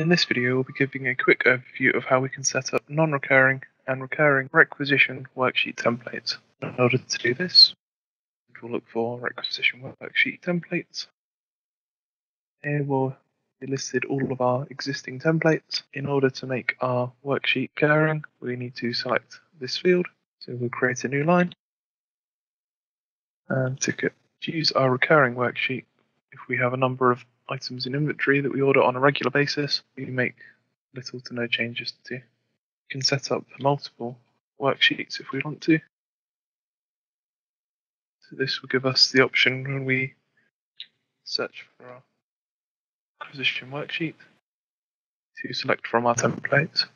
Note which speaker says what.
Speaker 1: In this video, we'll be giving a quick overview of how we can set up non-recurring and recurring requisition worksheet templates. In order to do this, we'll look for requisition worksheet templates. Here we'll be listed all of our existing templates. In order to make our worksheet recurring, we need to select this field. So we'll create a new line. And to use our recurring worksheet, if we have a number of items in inventory that we order on a regular basis, we make little to no changes to. We can set up multiple worksheets if we want to. So this will give us the option when we search for our requisition worksheet to select from our templates.